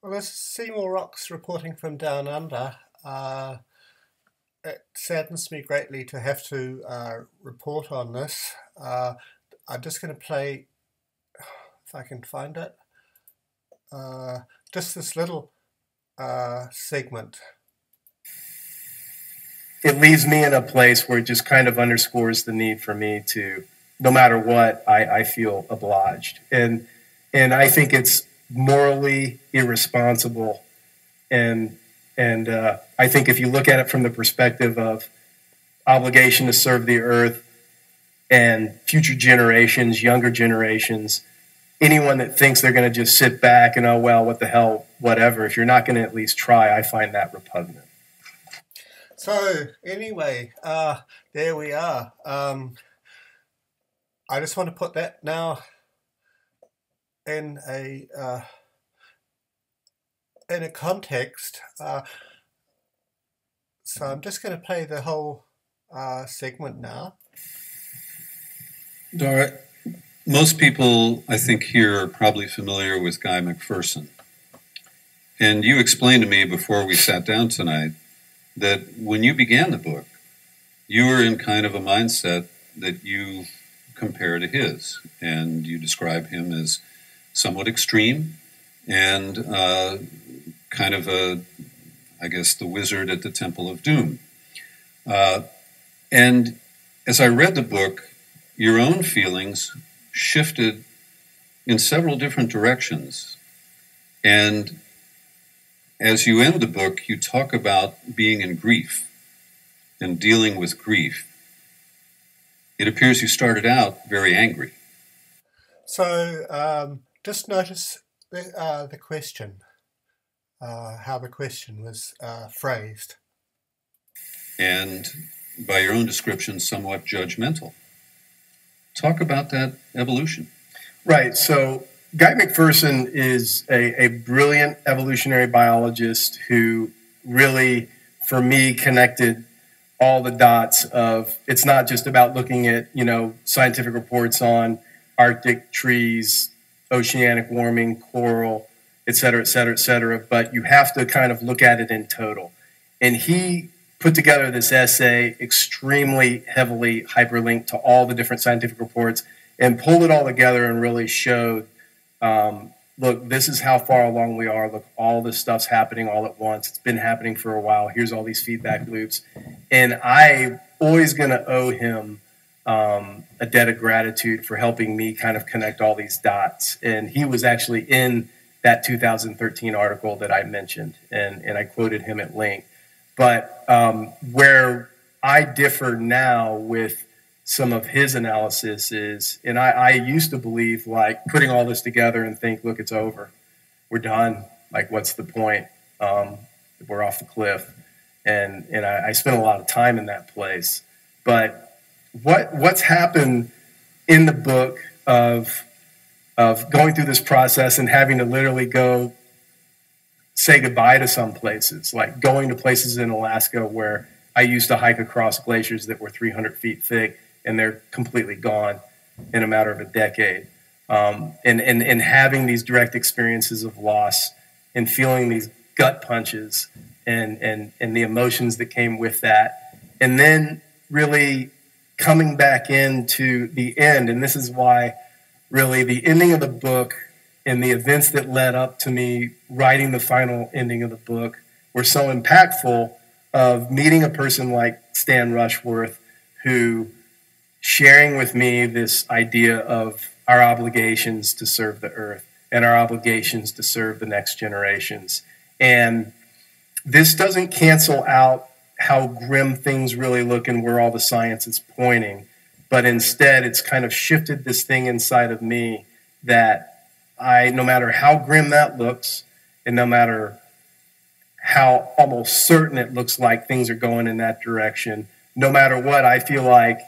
Well, as Seemorerocks reporting from Down Under. Uh, it saddens me greatly to have to uh, report on this. Uh, I'm just going to play, if I can find it, uh, just this little uh, segment. It leaves me in a place where it just kind of underscores the need for me to, no matter what, I, I feel obliged. And and I think it's morally irresponsible and and uh, I think if you look at it from the perspective of obligation to serve the earth and future generations, younger generations, anyone that thinks they're going to just sit back and oh well, what the hell, whatever. If you're not going to at least try, I find that repugnant. So anyway, uh, there we are. Um, I just want to put that now in a uh, in a context. Uh, so I'm just going to play the whole uh, segment now. Dahr, most people, I think, here are probably familiar with Guy McPherson. And you explained to me before we sat down tonight that when you began the book, you were in kind of a mindset that you compare to his, and you describe him as somewhat extreme and uh, kind of a, I guess, the wizard at the Temple of Doom. Uh, and as I read the book, your own feelings shifted in several different directions. And as you end the book, you talk about being in grief and dealing with grief. It appears you started out very angry. So um, just notice the, uh, the question uh, how the question was uh, phrased. And by your own description, somewhat judgmental. Talk about that evolution. Right. So, Guy McPherson is a, a brilliant evolutionary biologist who really, for me, connected all the dots of it's not just about looking at, you know, scientific reports on Arctic trees, oceanic warming, coral, et cetera, et cetera, et cetera. But you have to kind of look at it in total. And he put together this essay, extremely heavily hyperlinked to all the different scientific reports, and pulled it all together and really showed um, look, this is how far along we are. Look, all this stuff's happening all at once. It's been happening for a while. Here's all these feedback loops. And I always going to owe him um, a debt of gratitude for helping me kind of connect all these dots. And he was actually in that 2013 article that I mentioned, and, and I quoted him at length. But um, where I differ now with some of his analysis is, and I, I used to believe like putting all this together and think, look, it's over, we're done. Like, what's the point? Um, we're off the cliff, and and I, I spent a lot of time in that place. But what what's happened in the book of of going through this process and having to literally go say goodbye to some places, like going to places in Alaska where I used to hike across glaciers that were 300 feet thick and they're completely gone in a matter of a decade. Um, and, and, and having these direct experiences of loss and feeling these gut punches and, and, and the emotions that came with that. And then really coming back into the end. And this is why really the ending of the book and the events that led up to me writing the final ending of the book were so impactful of meeting a person like Stan Rushworth who sharing with me this idea of our obligations to serve the earth and our obligations to serve the next generations. And this doesn't cancel out how grim things really look and where all the science is pointing but instead it's kind of shifted this thing inside of me that I, no matter how grim that looks, and no matter how almost certain it looks like things are going in that direction, no matter what, I feel like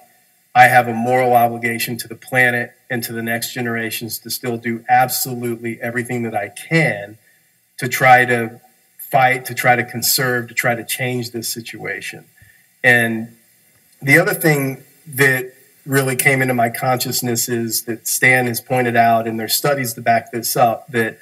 I have a moral obligation to the planet and to the next generations to still do absolutely everything that I can to try to fight, to try to conserve, to try to change this situation. And the other thing that really came into my consciousness is that Stan has pointed out, and there's studies to back this up, that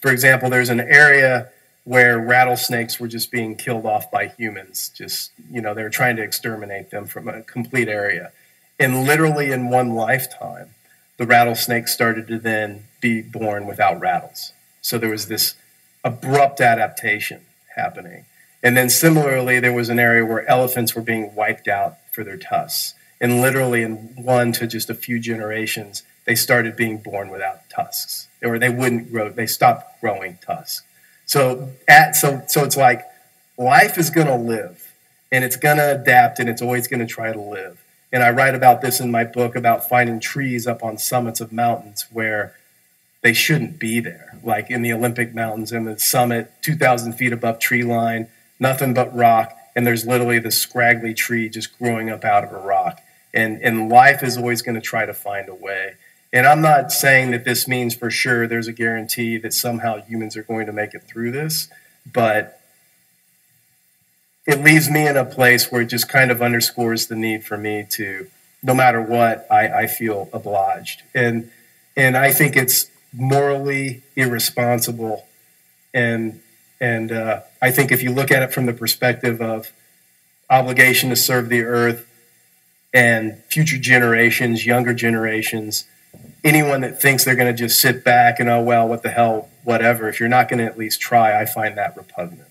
For example, there's an area where rattlesnakes were just being killed off by humans. Just, you know, they were trying to exterminate them from a complete area. And literally in one lifetime, the rattlesnake started to then be born without rattles. So there was this abrupt adaptation happening. And then similarly, there was an area where elephants were being wiped out for their tusks. And literally, in one to just a few generations, they started being born without tusks, or they wouldn't grow. They stopped growing tusks. So, at so so it's like life is going to live, and it's going to adapt, and it's always going to try to live. And I write about this in my book about finding trees up on summits of mountains where they shouldn't be there, like in the Olympic Mountains in the summit, 2,000 feet above tree line, nothing but rock, and there's literally this scraggly tree just growing up out of a rock. And, and life is always going to try to find a way. And I'm not saying that this means for sure there's a guarantee that somehow humans are going to make it through this, but it leaves me in a place where it just kind of underscores the need for me to, no matter what, I, I feel obliged. And and I think it's morally irresponsible and and uh, I think if you look at it from the perspective of obligation to serve the earth and future generations, younger generations, anyone that thinks they're going to just sit back and, oh, well, what the hell, whatever, if you're not going to at least try, I find that repugnant.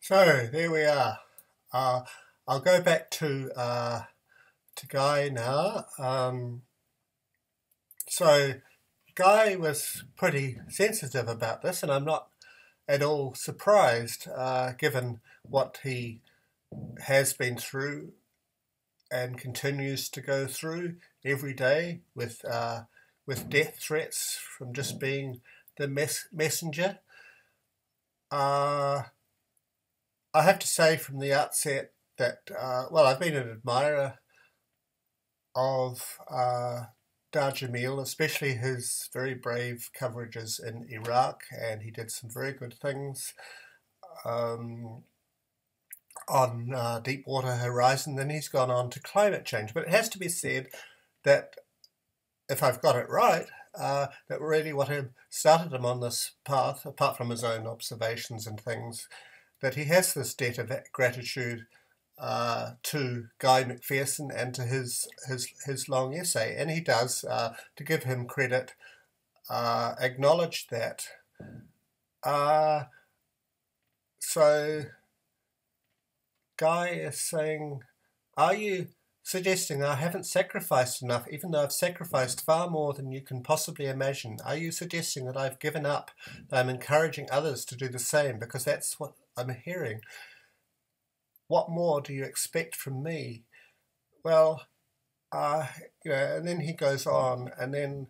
So there we are. Uh, I'll go back to uh, to Guy now. Um, so Guy was pretty sensitive about this, and I'm not at all surprised, uh, given what he has been through and continues to go through every day with uh, with death threats from just being the mes- messenger. Uh, I have to say from the outset that uh, well, I've been an admirer of uh, Dahr Jamail, especially his very brave coverages in Iraq, and he did some very good things um, on uh, Deepwater Horizon. Then he's gone on to climate change. But it has to be said that, if I've got it right, uh, that really what started him on this path, apart from his own observations and things, that he has this debt of gratitude uh, to Guy McPherson and to his his his long essay, and he does, uh, to give him credit, uh, acknowledge that. Uh, so, Guy is saying, "Are you suggesting I haven't sacrificed enough, even though I've sacrificed far more than you can possibly imagine? Are you suggesting that I've given up? That I'm encouraging others to do the same because that's what I'm hearing." What more do you expect from me? Well, uh, you know, and then he goes on, and then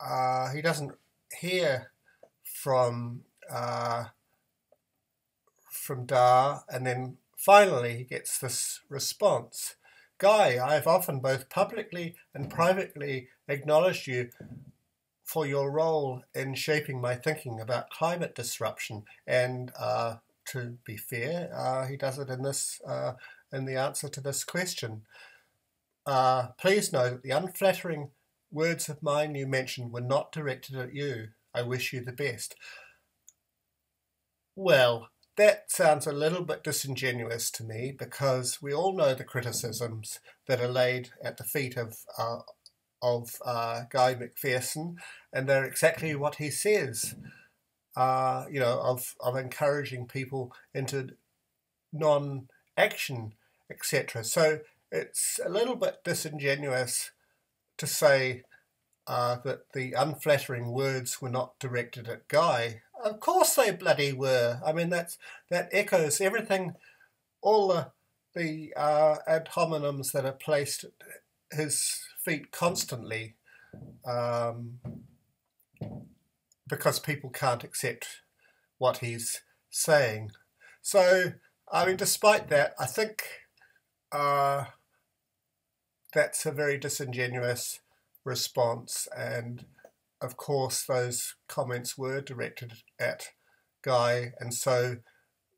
uh, he doesn't hear from uh, from Dahr, and then finally he gets this response. Guy, I have often both publicly and privately acknowledged you for your role in shaping my thinking about climate disruption and uh, to be fair. Uh, he does it in this uh, in the answer to this question. Uh, please know that the unflattering words of mine you mentioned were not directed at you. I wish you the best. Well, that sounds a little bit disingenuous to me because we all know the criticisms that are laid at the feet of uh, of uh, Guy McPherson, and they're exactly what he says uh, you know, of, of encouraging people into non-action, etc. So it's a little bit disingenuous to say uh, that the unflattering words were not directed at Guy. Of course they bloody were. I mean, that's that echoes everything, all the the uh, ad hominems that are placed at his feet constantly. Um, because people can't accept what he's saying. So, I mean, despite that, I think uh, that's a very disingenuous response. And of course, those comments were directed at Guy, and so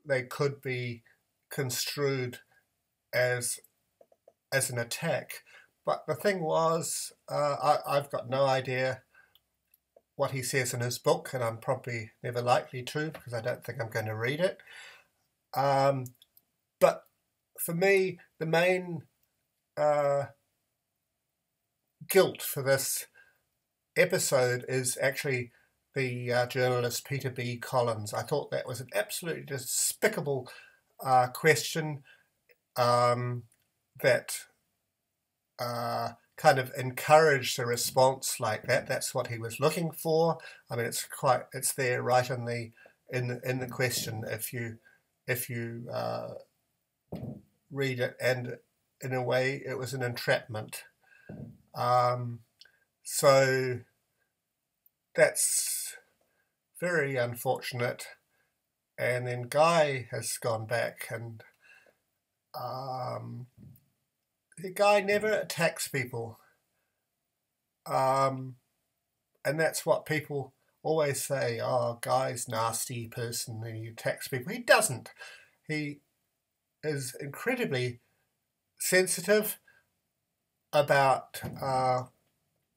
they could be construed as as an attack. but the thing was, uh, I, I've got no idea what he says in his book, and I'm probably never likely to because I don't think I'm going to read it. Um, but for me, the main uh, guilt for this episode is actually the uh, journalist Peter B. Collins. I thought that was an absolutely despicable uh, question um, that uh, kind of encouraged a response like that. That's what he was looking for. I mean, it's quite it's there right in the in the, in the question if you if you uh, read it, and in a way, it was an entrapment. Um, so that's very unfortunate. And then Guy has gone back, and um, the guy never attacks people. Um, and that's what people always say. Oh, Guy's nasty person, and he attacks people. He doesn't. He is incredibly sensitive about uh,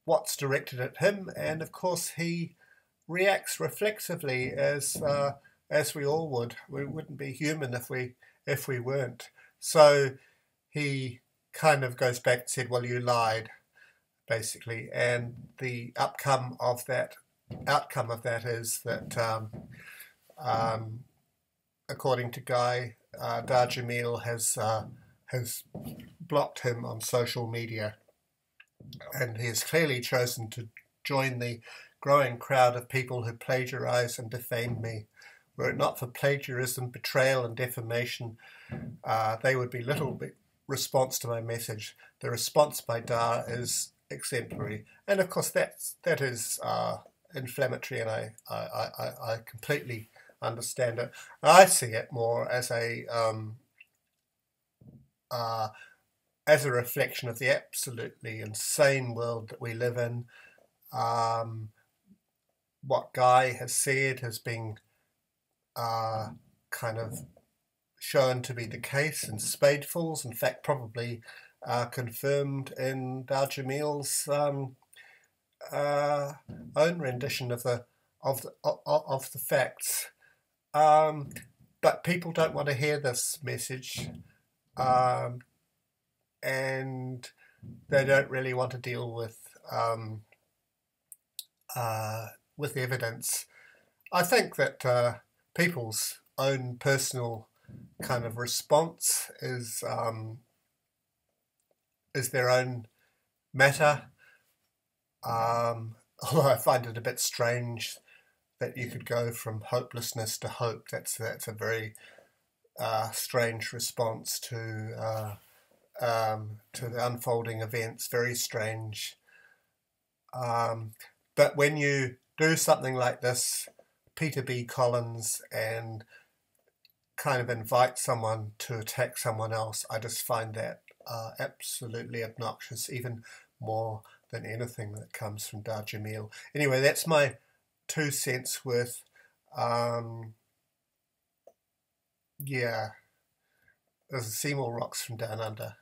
what's directed at him, and of course he reacts reflexively as uh, as we all would. We wouldn't be human if we if we weren't. So he kind of goes back and said, "Well, you lied," basically, and the outcome of that outcome of that is that, um, um, according to Guy, uh, has uh, has blocked him on social media, and he has clearly chosen to join the growing crowd of people who plagiarize and defame me. Were it not for plagiarism, betrayal, and defamation, uh, they would be little bit response to my message. The response by Dahr is exemplary, and of course that's that is uh, inflammatory, and I, I, I, I completely understand it. I see it more as a um, uh, as a reflection of the absolutely insane world that we live in. Um, what Guy has said has been uh, kind of shown to be the case in spadefuls. In fact, probably uh, confirmed in Dahr Jamail's um, uh, own rendition of the of the of, the facts. Um, but people don't want to hear this message, um, and they don't really want to deal with um, uh, with evidence. I think that uh, people's own personal kind of response is um, is their own matter. Um, although I find it a bit strange that you could go from hopelessness to hope. That's that's a very uh, strange response to uh, um, to the unfolding events. Very strange. Um, but when you do something like this, Peter B. Collins and kind of invite someone to attack someone else, I just find that uh, absolutely obnoxious, even more than anything that comes from Dahr Jamail. Anyway, that's my two cents worth. Um, yeah, there's a Seemorerocks from Down Under.